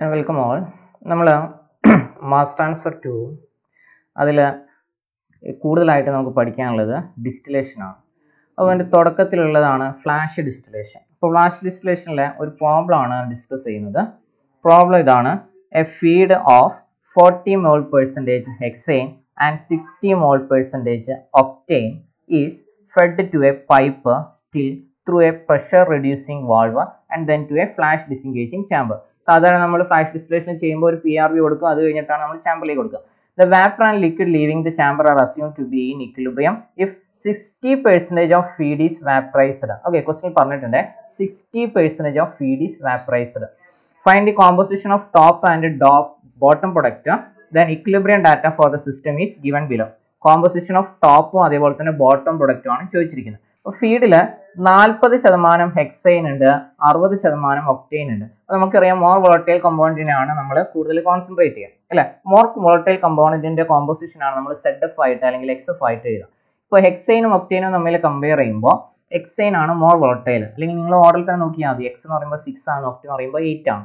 Welcome all നമ്മൾ mass transfer two അതിൽ കൂടുതലായിട്ട് നമുക്ക് പഠിക്കാനുള്ളത് ഡിസ്റ്റിലേഷനാണ് അപ്പോൾ അതിന്റെ തുടക്കത്തിലുള്ളതാണ് ഫ്ലാഷ് ഡിസ്റ്റിലേഷൻ അപ്പോൾ ഫ്ലാഷ് ഡിസ്റ്റിലേഷനിലെ ഒരു പ്രോബ്ലം ആണ് ഡിസ്കസ് ചെയ്യുന്നത്. പ്രോബ്ലം ഇതാണ് a feed of forty mole percentage hexane and sixty mole percentage octane is fed to a pipe still through a pressure reducing valve and then to a flash disengaging chamber. സാധാരണ നമ്മൾ flash distillation ചെയ്യുമ്പോൾ ഒരു P R B കൊടുക്കും അത് കഴിഞ്ഞിട്ടാണ് നമ്മൾ ചാമ്പറിലേക്ക് കൊടുക്കുക. The vapour and liquid leaving the chamber are assume to be in equilibrium if sixty percentage of feed is vaporised okay question പറഞ്ഞിട്ടുണ്ട്. Sixty percentage of feed is vaporised find the composition of top and top bottom product then equilibrium data for the system is given below composition of ടോപ്പും അതേപോലെ തന്നെ bottom പ്രൊഡക്റ്റും ആണ് ചോദിച്ചിരിക്കുന്നത്. അപ്പോൾ ഫീഡിൽ നാൽപ്പത് ശതമാനം hexyne ഉണ്ട് അറുപത് ശതമാനം ഒക്ടെയിൻ ഉണ്ട്. അപ്പോൾ നമുക്കറിയാം മോർ വോളട്ടൈൽ കമ്പോണന്റിനാണ് നമ്മൾ കൂടുതൽ കോൺസെൻട്രേറ്റ് ചെയ്യുക. അല്ലെ? മോർ വോളട്ടൈൽ കമ്പോണന്റിന്റെ കോമ്പോസിഷൻ ആണ് നമ്മൾ സെഡ് എഫ് ആയിട്ട് അല്ലെങ്കിൽ എക്സ് എഫ് ആയിട്ട് എഴുതുക. ഇപ്പോൾ ഹെക്സൈനും ഒക്ടെയിനും തമ്മിൽ കമ്പയർ ചെയ്യുമ്പോൾ എക്സൈൻ ആണ് മോർ വോളട്ടൈൽ അല്ലെങ്കിൽ നിങ്ങൾ ഓർഡറിൽ തന്നെ നോക്കിയാൽ മതി. എക്സ് എന്ന് പറയുമ്പോൾ സിക്സ് ആണ് ഒക്ടെയിൻ എന്ന് പറയുമ്പോൾ എയ്റ്റ് ആണ്.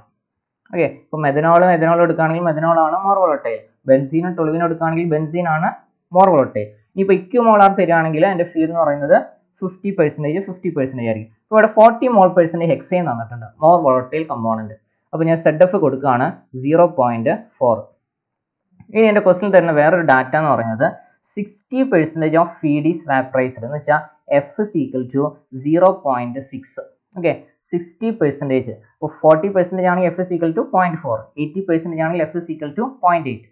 ഓക്കെ ഇപ്പോൾ മെഥനോളും മെഥനോളും എടുക്കുകയാണെങ്കിൽ മെഥനോളാണ് മോർ വോളട്ടൈൽ ബെൻസീനും ടൊളിവിനും എടുക്കുകയാണെങ്കിൽ ബെൻസീൻ ആണ് മോർ വോളട്ടൈൽ ഇനിയിപ്പോൾ ഇക്യു മോളാർ തരികയാണെങ്കിൽ അതിന്റെ ഫീഡ് എന്ന് പറയുന്നത് ഫിഫ്റ്റി പെർസെന്റേജ് ഫിഫ്റ്റി പെർസെന്റേജ് ആയിരിക്കും. ഇപ്പോൾ ഇവിടെ ഫോർട്ടി മോൾ പെർസെന്റേജ് ഹെക്സൈൻ തന്നിട്ടുണ്ട്. മോർ വോളട്ടൈൽ കമ്പോണന്റ് അപ്പോൾ ഞാൻ സെഡ് എഫ് കൊടുക്കുകയാണ് സീറോ പോയിന്റ് ഫോർ ഇനി എന്റെ ക്വസ്റ്റിൽ തരുന്ന വേറൊരു ഡാറ്റ എന്ന് പറയുന്നത് sixty percentage of feed is vaporised എന്ന് വെച്ചാൽ F equal to zero point six okay sixty percentage ഇപ്പോൾ ഫോർട്ടി പെർസെന്റേജ് ആണെങ്കിൽ F equal to point four eighty percentage ആണെങ്കിൽ F equal to point eight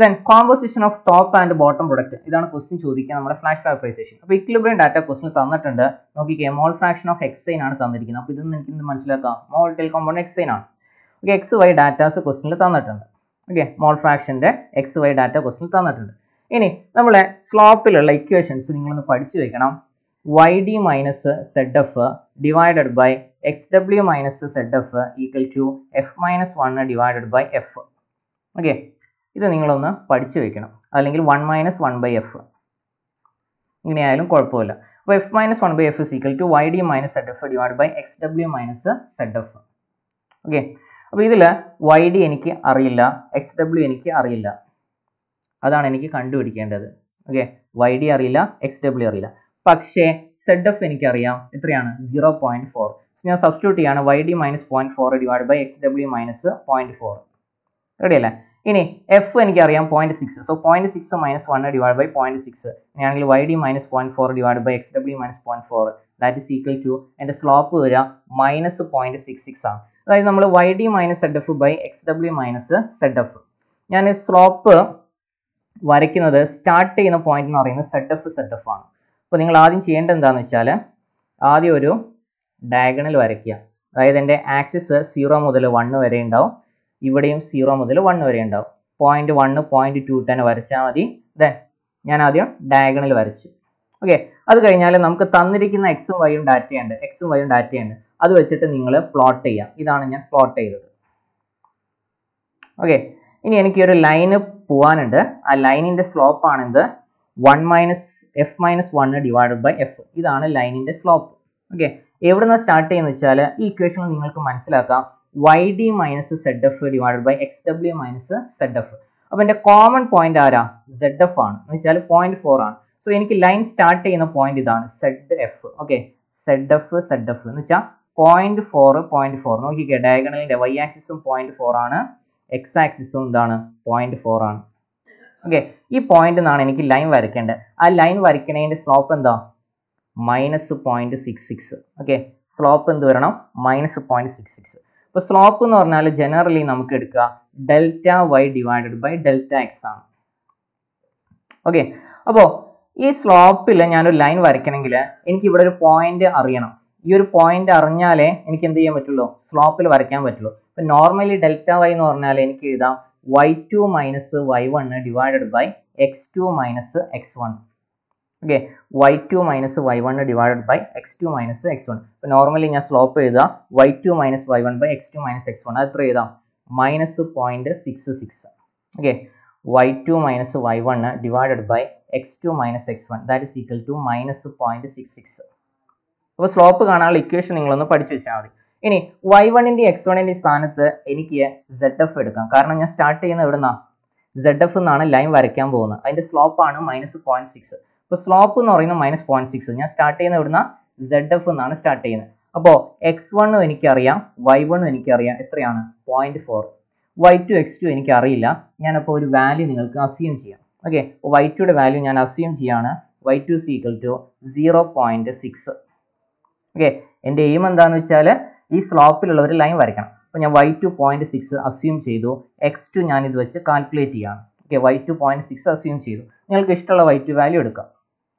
then composition of top and bottom product ഇതാണ് question ചോദിക്കുക നമ്മുടെ flash factorisation അപ്പോൾ equilibrium data question തന്നിട്ടുണ്ട്. നോക്കിക്കേ mole fraction of എക്സൈൻ ആണ് തന്നിരിക്കുന്നത്. അപ്പോൾ ഇതൊന്നും എനിക്ക് മനസ്സിലാക്കാം. മോൾ ടെൽ കോമ്പൗണ്ട് എക്സൈൻ ആണ്. ഓക്കെ എക്സ് വൈ ഡാറ്റാസ് ക്വസ്റ്റിനിൽ തന്നിട്ടുണ്ട്. ഓക്കെ മോൾ ഫ്രാക്ഷന്റെ എക്സ് വൈ ഡാറ്റ ക്വസ്റ്റിനിൽ തന്നിട്ടുണ്ട്. ഇനി നമ്മളെ സ്ലോപ്പിലുള്ള ഇക്വേഷൻസ് നിങ്ങളൊന്ന് പഠിച്ചു വെക്കണം. Y D minus Z F divided by X W minus Z F equal to F minus one divided by F okay ഇത് നിങ്ങളൊന്ന് പഠിച്ചു വെക്കണം. അല്ലെങ്കിൽ one minus one by F ഇങ്ങനെയായാലും കുഴപ്പമില്ല. അപ്പോൾ F minus one by F equal to Y D minus Z F divide by X W minus Z F okay അപ്പോൾ ഇതിൽ Y D എനിക്ക് അറിയില്ല എക്സ് ഡബ്ല്യു എനിക്ക് അറിയില്ല. അതാണ് എനിക്ക് കണ്ടുപിടിക്കേണ്ടത്. ഓക്കെ വൈ ഡി അറിയില്ല എക്സ് ഡബ്ല്യു അറിയില്ല. പക്ഷേ സെഡ് എഫ് എനിക്കറിയാം. എത്രയാണ്? സീറോ പോയിന്റ് ഫോർ ഞാൻ സബ്സ്റ്റിറ്റ്യൂട്ട് ചെയ്യാണ് Y D minus point four divide by X W minus point four ready അല്ലേ ഇനി എഫ് എനിക്കറിയാം point six so point six minus one divide by point six ഇനിയാണെങ്കിൽ Y D minus point four divide by X W minus point four that is equal to എന്റെ slope വരിക minus point six six ആണ്. അതായത് നമ്മൾ Y D minus Z F by X W minus Z F ഞാൻ slope വരയ്ക്കുന്നത് start ചെയ്യുന്ന point എന്ന് പറയുന്നത് സെഡ് എഫ് സെഡ് എഫ് ആണ്. അപ്പോൾ നിങ്ങൾ ആദ്യം ചെയ്യേണ്ടത് എന്താണെന്ന് വെച്ചാൽ ആദ്യം ഒരു ഡയഗണൽ വരയ്ക്കുക. അതായത് എന്റെ ആക്സിസ് സീറോ മുതൽ വണ്ണ് വരെ ഉണ്ടാവും. ഇവിടെയും സീറോ മുതൽ വൺ വരെ ഉണ്ടാവും. പോയിന്റ് വണ്ണ് പോയിന്റ് ടു തന്നെ വരച്ചാൽ മതി. ദെൻ ഞാൻ ആദ്യം ഡയഗണൽ വരച്ചു. ഓക്കെ അത് കഴിഞ്ഞാൽ നമുക്ക് തന്നിരിക്കുന്ന എക്സും വൈയും ഡാറ്റയുണ്ട് എക്സും വൈയും ഡാറ്റയുണ്ട് അത് വെച്ചിട്ട് നിങ്ങൾ പ്ലോട്ട് ചെയ്യാം. ഇതാണ് ഞാൻ പ്ലോട്ട് ചെയ്തത്. ഓക്കെ ഇനി എനിക്ക് ഒരു ലൈന് പോവാനുണ്ട്. ആ ലൈനിന്റെ slope ആണെന്ത്? One minus F minus one divided by F ഇതാണ് ലൈനിന്റെ സ്ലോപ്പ് ഓക്കെ എവിടെ നിന്ന് സ്റ്റാർട്ട് ചെയ്യുന്നത് വെച്ചാൽ ഈ ഇക്വേഷൻ നിങ്ങൾക്ക് മനസ്സിലാക്കാം. Y D minus Z F divided by X W minus Z F അപ്പോൾ എന്റെ കോമൺ പോയിന്റ് ആരാ? സെഡ് എഫ് ആണ്. വെച്ചാൽ പോയിന്റ് ഫോർ ആണ്. സോ എനിക്ക് ലൈൻ സ്റ്റാർട്ട് ചെയ്യുന്ന പോയിന്റ് ഇതാണ് Z F okay Z F Z F എന്ന് വെച്ചാൽ പോയിന്റ് ഫോർ പോയിന്റ് ഫോർ നോക്കിക്കേ ഡയഗണലിന്റെ വൈ ആക്സിസും പോയിന്റ് ഫോർ ആണ്. എക്സ് ആക്സിസും എന്താണ് പോയിന്റ് ഫോർ ആണ്. ഓക്കെ ഈ പോയിന്റ് നിന്നാണ് എനിക്ക് ലൈൻ വരയ്ക്കേണ്ടത്. ആ ലൈൻ വരയ്ക്കണതിന്റെ സ്ലോപ്പ് എന്താ? Minus point six six okay slope എന്ത് വരണം? മൈനസ് പോയിന്റ് സിക്സ് സിക്സ് ഇപ്പോൾ സ്ലോപ്പ് എന്ന് പറഞ്ഞാൽ ജനറലി നമുക്ക് എടുക്കുക delta Y divided by delta X ആണ്. ഓക്കെ അപ്പോൾ ഈ സ്ലോപ്പിൽ ഞാനൊരു ലൈൻ വരയ്ക്കണമെങ്കിൽ എനിക്ക് ഇവിടെ ഒരു പോയിന്റ് അറിയണം. ഈ ഒരു പോയിന്റ് അറിഞ്ഞാലേ എനിക്ക് എന്ത് ചെയ്യാൻ പറ്റുള്ളൂ? സ്ലോപ്പിൽ വരയ്ക്കാൻ പറ്റുള്ളൂ. ഇപ്പം നോർമലി ഡെൽറ്റ വൈ എന്ന് പറഞ്ഞാൽ എനിക്ക് എഴുതാം. Y two minus Y one divided by X two minus X one okay Y two minus Y one divided by X two minus X one ഇപ്പം നോർമലി ഞാൻ സ്ലോപ്പ് എഴുതാം. Y two minus Y one by X two minus X one അത് എത്ര എഴുതാം? Minus point six six okay Y two minus Y one divided by X two minus X one that is equal to minus point six six അപ്പോൾ slope കാണാനുള്ള equation നിങ്ങളൊന്ന് പഠിച്ചു വെച്ചാൽ മതി. ഇനി വൈ വണ്ണിന്റെ എക്സ് വണ്ണിന്റെ സ്ഥാനത്ത് എനിക്ക് സെഡ് എഫ് എടുക്കാം. കാരണം ഞാൻ സ്റ്റാർട്ട് ചെയ്യുന്ന എവിടെന്നാ? സെഡ് എഫ് എന്നാണ് ലൈൻ വരയ്ക്കാൻ പോകുന്നത്. അതിന്റെ സ്ലോപ്പ് ആണ് മൈനസ് പോയിന്റ് സിക്സ് അപ്പോൾ സ്ലോപ്പ് എന്ന് പറയുന്നത് മൈനസ് പോയിന്റ് സിക്സ് ഞാൻ സ്റ്റാർട്ട് ചെയ്യുന്ന ഇവിടുന്ന സെഡ് എഫ് എന്നാണ് സ്റ്റാർട്ട് ചെയ്യുന്നത്. അപ്പോൾ എക്സ് വണ്ണും എനിക്കറിയാം വൈ വണ്ണും എനിക്കറിയാം. എത്രയാണ്? Point four Y two X two എനിക്കറിയില്ല. ഞാനപ്പോൾ ഒരു വാല്യൂ നിങ്ങൾക്ക് അസ്യൂം ചെയ്യാം. ഓക്കെ വൈ ടുയുടെ വാല്യൂ ഞാൻ അസ്യൂം ചെയ്യാണ്. Y two equal to zero point six okay എന്റെ എയിം എന്താണെന്ന് വെച്ചാൽ ഈ സ്ലോപ്പിലുള്ള ഒരു ലൈൻ വരയ്ക്കണം. അപ്പോൾ ഞാൻ Y two point six assume ചെയ്തു. എക്സ് ടു ഞാൻ ഇത് വെച്ച് കാൽക്കുലേറ്റ് ചെയ്യാണ്. Okay Y two point six assume ചെയ്തു. നിങ്ങൾക്ക് ഇഷ്ടമുള്ള വൈ ടു വാല്യൂ എടുക്കാം.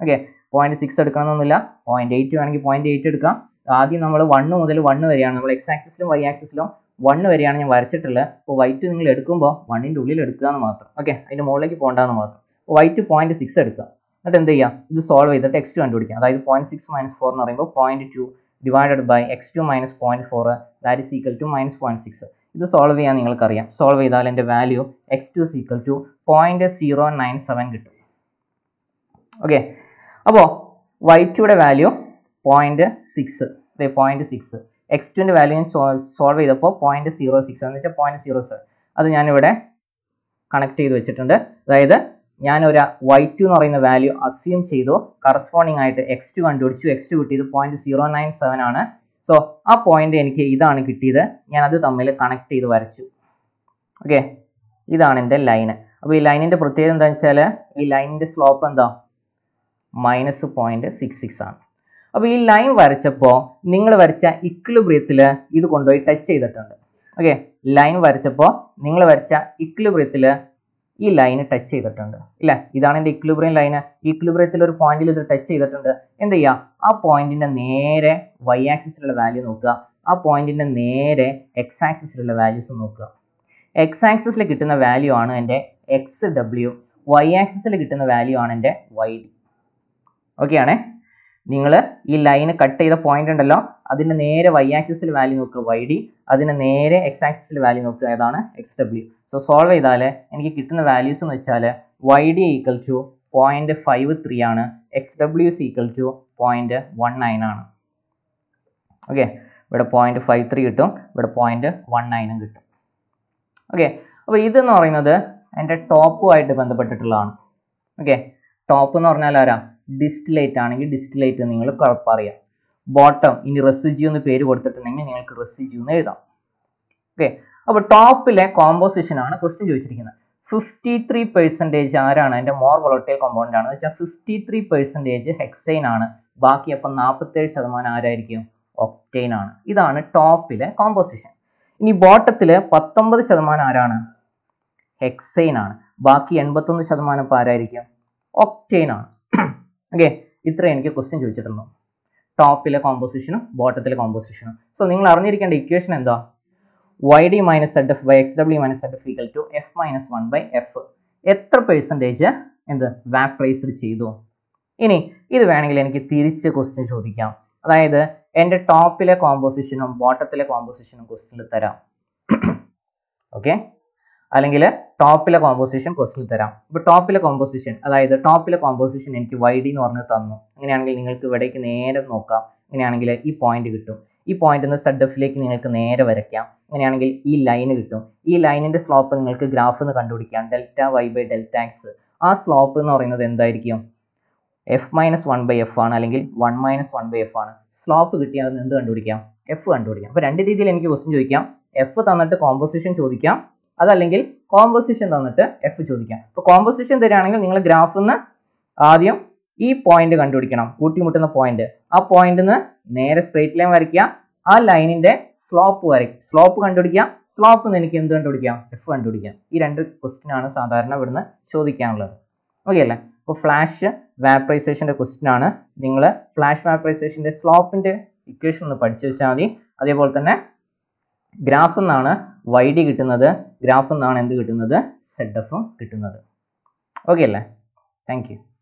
ഓക്കെ പോയിന്റ് സിക്സ് എടുക്കണമെന്നൊന്നുമില്ല. പോയിന്റ് എയ്റ്റ് വേണമെങ്കിൽ പോയിന്റ് എയ്റ്റ് എടുക്കാം. ആദ്യം നമ്മൾ വണ്ണ് മുതൽ വണ്ണ് വരെയാണ്. നമ്മൾ എക്സ് ആക്സിസിലും വൈ ആക്സിസിലും വണ്ണ് വരെയാണ് ഞാൻ വരച്ചിട്ടുള്ളത്. അപ്പോൾ വൈറ്റ് നിങ്ങൾ എടുക്കുമ്പോൾ വണ്ണിന്റെ ഉള്ളിൽ എടുക്കുക എന്ന് മാത്രം. ഓക്കെ അതിന്റെ മുകളിലേക്ക് പോകേണ്ടതെന്ന് മാത്രം. അപ്പോൾ വൈറ്റ് പോയിന്റ് സിക്സ് എടുക്കുക. എന്നിട്ട് എന്ത് ചെയ്യുക? ഇത് സോൾവ് ചെയ്തിട്ട് എക്സ് ടു കണ്ടുപിടിക്കുക. അതായത് പോയിന്റ് സിക്സ് മൈനസ് ഫോർ എന്ന് പറയുമ്പോൾ point two divided by X two minus point four that is equal to minus point six ഇത് സോൾവ് ചെയ്യാൻ നിങ്ങൾക്കറിയാം. സോൾവ് ചെയ്താൽ എന്റെ value X two equal to point zero nine seven കിട്ടും. Okay അപ്പോൾ Y ടുയുടെ value point six point six X ടുവിന്റെ value ഞാൻ solve ചെയ്തപ്പോൾ പോയിന്റ് സീറോ സിക്സ് എന്ന് വെച്ചാൽ പോയിന്റ് സീറോ സെവൻ അത് ഞാനിവിടെ കണക്ട് ചെയ്ത് വെച്ചിട്ടുണ്ട്. അതായത് ഞാനൊരു വൈ ടു എന്ന് പറയുന്ന വാല്യൂ അസ്യൂം ചെയ്തു. കറസ്പോണ്ടിങ് ആയിട്ട് എക്സ് ടു കണ്ടുപിടിച്ചു. എക്സ് ടു കിട്ടിയത് പോയിന്റ് സീറോ നയൻ സെവൻ ആണ്. സോ ആ പോയിന്റ് എനിക്ക് ഇതാണ് കിട്ടിയത്. ഞാൻ അത് തമ്മിൽ കണക്ട് ചെയ്ത് വരച്ചു. ഓക്കെ ഇതാണ് എന്റെ ലൈന് അപ്പോൾ ഈ ലൈനിന്റെ പ്രത്യേകത എന്താണെന്ന് വെച്ചാൽ ഈ ലൈനിന്റെ സ്ലോപ്പ് എന്താ? മൈനസ് പോയിന്റ് സിക്സ് സിക്സ് ആണ്. അപ്പോൾ ഈ ലൈൻ വരച്ചപ്പോൾ നിങ്ങൾ വരച്ച ഇക്വിലിബ്രിയത്തിൽ ഇത് കൊണ്ടുപോയി ടച്ച് ചെയ്തിട്ടുണ്ട്. ഓക്കെ ലൈൻ വരച്ചപ്പോൾ നിങ്ങൾ വരച്ച ഇക്വിലിബ്രിയത്തിൽ ഈ ലൈന് ടച്ച് ചെയ്തിട്ടുണ്ട്. ഇല്ല? ഇതാണ് എന്റെ ഇക്വിലിബ്രിയം ലൈന് ഇക്വിലിബ്രിയത്തിൽ ഒരു പോയിന്റിൽ ഇത് ടച്ച് ചെയ്തിട്ടുണ്ട്. എന്ത് ചെയ്യുക ആ പോയിന്റിന്റെ നേരെ വൈ ആക്സിസിലുള്ള വാല്യൂ നോക്കുക. ആ പോയിന്റിന്റെ നേരെ എക്സ് ആക്സിസിലുള്ള വാല്യൂസ് നോക്കുക. എക്സ് ആക്സിസിൽ കിട്ടുന്ന വാല്യൂ ആണ് എന്റെ എക്സ് ഡബ്ല്യു വൈ ആക്സിസിൽ കിട്ടുന്ന വാല്യൂ ആണ് എന്റെ വൈ ഡി ഓക്കെ ആണേ നിങ്ങൾ ഈ ലൈന് കട്ട് ചെയ്ത പോയിന്റ് ഉണ്ടല്ലോ അതിന്റെ നേരെ വൈ ആക്സിസിൽ വാല്യൂ നോക്കുക വൈ ഡി അതിന് നേരെ എക്സ് ആക്സിസിൽ വാല്യൂ നോക്കുക ഏതാണ്? എക്സ് ഡബ്ല്യു സോ സോൾവ് ചെയ്താൽ എനിക്ക് കിട്ടുന്ന വാല്യൂസ് എന്ന് വെച്ചാൽ Y D equal to point five three ആണ്. X W equal to point one nine ആണ്. ഓക്കെ ഇവിടെ പോയിന്റ് ഫൈവ് ത്രീ കിട്ടും ഇവിടെ പോയിന്റ് വൺ നയനും കിട്ടും. ഓക്കെ അപ്പോൾ ഇതെന്ന് പറയുന്നത് എന്റെ ടോപ്പുമായിട്ട് ബന്ധപ്പെട്ടിട്ടുള്ളതാണ്. ഓക്കെ ടോപ്പ് എന്ന് പറഞ്ഞാൽ ആരാ? ഡിസ്റ്റിലേറ്റ് ആണെങ്കിൽ ഡിസ്റ്റിലേറ്റ് നിങ്ങൾ കുഴപ്പമറിയാം. ബോട്ടം ഇനി റെസിജ്യൂ എന്ന് പേര് കൊടുത്തിട്ടുണ്ടെങ്കിൽ നിങ്ങൾക്ക് റെസിജ്യൂ എന്ന് എഴുതാം. ഓക്കെ അപ്പോൾ ടോപ്പിലെ കോമ്പോസിഷൻ ആണ് ക്വസ്റ്റ്യൻ ചോദിച്ചിരിക്കുന്നത്. ഫിഫ്റ്റി ത്രീ പെർസെന്റേജ് ആരാണ്? എന്റെ മോർ വൊളട്ടൈൽ കോമ്പൗണ്ട് ആണ് വെച്ചാൽ ഫിഫ്റ്റി ത്രീ പെർസെന്റേജ് ഹെക്സൈൻ ആണ്. ബാക്കി അപ്പം നാൽപ്പത്തേഴ് ശതമാനം ആരായിരിക്കും? ഒക്ടൈൻ ആണ്. ഇതാണ് ടോപ്പിലെ കോമ്പോസിഷൻ ഇനി ബോട്ടത്തിൽ പത്തൊമ്പത് ശതമാനം ആരാണ്? ഹെക്സൈൻ ആണ്. ബാക്കി എൺപത്തൊന്ന് ശതമാനം ഇപ്പോൾ ആരായിരിക്കും? ഒക്ടൈൻ ആണ്. ഓക്കെ ഇത്ര എനിക്ക് ക്വസ്റ്റ്യൻ ചോദിച്ചിട്ടുള്ളൂ. ടോപ്പിലെ കോമ്പോസിഷനും ബോട്ടത്തിലെ കോമ്പോസിഷനും സോ നിങ്ങൾ അറിഞ്ഞിരിക്കേണ്ട ഇക്വേഷൻ എന്താ? Y D minus Z F by X W minus Z F equal to F minus one by F എത്ര പെർസെന്റേജ് എന്ത്? വാപ്രൈസ്ഡ് ചെയ്തു. ഇനി ഇത് വേണമെങ്കിൽ എനിക്ക് തിരിച്ച് ക്വസ്റ്റ്യൻ ചോദിക്കാം. അതായത് എന്റെ ടോപ്പിലെ കോമ്പോസിഷനും ബോട്ടത്തിലെ കോമ്പോസിഷനും ക്വസ്റ്റ്യനിൽ തരാം. ഓക്കെ അല്ലെങ്കിൽ ടോപ്പിലെ കോമ്പോസിഷൻ ക്വസ്റ്റിൽ തരാം. ഇപ്പോൾ ടോപ്പിലെ കോമ്പോസിഷൻ അതായത് ടോപ്പിലെ കോമ്പോസിഷൻ എനിക്ക് വൈ ഡി എന്ന് പറഞ്ഞ് തന്നു. അങ്ങനെയാണെങ്കിൽ നിങ്ങൾക്ക് ഇവിടേക്ക് നേരെ നോക്കാം. അങ്ങനെയാണെങ്കിൽ ഈ പോയിന്റ് കിട്ടും. ഈ പോയിന്റ് നിന്ന് സെഡ് എഫിലേക്ക് നിങ്ങൾക്ക് നേരെ വരയ്ക്കാം. അങ്ങനെയാണെങ്കിൽ ഈ ലൈന് കിട്ടും. ഈ ലൈനിന്റെ സ്ലോപ്പ് നിങ്ങൾക്ക് ഗ്രാഫ് എന്ന് കണ്ടുപിടിക്കാം. Delta Y by delta X ആ സ്ലോപ്പ് എന്ന് പറയുന്നത് എന്തായിരിക്കും? F minus one by F ആണ് അല്ലെങ്കിൽ one minus one by F ആണ്. സ്ലോപ്പ് കിട്ടിയാൽ എന്ത് കണ്ടുപിടിക്കാം? എഫ് കണ്ടുപിടിക്കാം. അപ്പോൾ രണ്ട് രീതിയിൽ എനിക്ക് ക്വസ്റ്റ്യൻ ചോദിക്കാം. എഫ് തന്നിട്ട് കോമ്പോസിഷൻ ചോദിക്കാം. അതല്ലെങ്കിൽ കോമ്പോസിഷൻ തന്നിട്ട് എഫ് ചോദിക്കാം. ഇപ്പോൾ കോമ്പോസിഷൻ തരികയാണെങ്കിൽ നിങ്ങൾ ഗ്രാഫിൽ നിന്ന് ആദ്യം ഈ പോയിന്റ് കണ്ടുപിടിക്കണം. കൂട്ടിമുട്ടുന്ന പോയിന്റ് ആ പോയിന്റിൽ നിന്ന് നേരെ സ്ട്രേറ്റ് ലൈൻ വരയ്ക്കുക. ആ ലൈനിന്റെ സ്ലോപ്പ് വരയ്ക്കും സ്ലോപ്പ് കണ്ടുപിടിക്കുക. സ്ലോപ്പ് നിന്ന് എനിക്ക് എന്ത് കണ്ടുപിടിക്കാം? എഫ് കണ്ടുപിടിക്കാം. ഈ രണ്ട് ക്വസ്റ്റ്യൻ ആണ് സാധാരണ ഇവിടുന്ന് ചോദിക്കാനുള്ളത്. ഓക്കെ അല്ലേ? അപ്പോൾ ഫ്ലാഷ് വാപ്രൈസേഷന്റെ ക്വസ്റ്റ്യൻ ആണ്. നിങ്ങൾ ഫ്ലാഷ് വാപ്രൈസേഷന്റെ സ്ലോപ്പിന്റെ ഇക്വേഷൻ ഒന്ന് പഠിച്ചു വെച്ചാൽ മതി. അതേപോലെ തന്നെ ഗ്രാഫിൽ നിന്നാണ് വൈ ഡി കിട്ടുന്നത്. ഗ്രാഫിൽ നിന്നാണ് എന്ത് കിട്ടുന്നത്? സെഡ് എഫ് കിട്ടുന്നത്. ഓക്കെ അല്ലേ? താങ്ക്